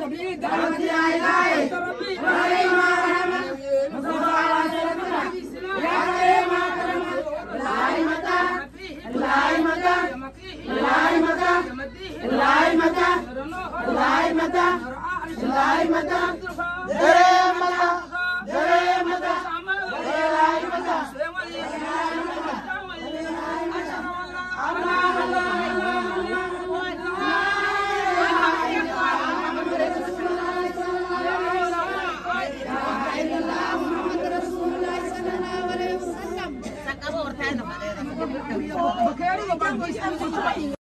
Sa kaborta no. Thank you.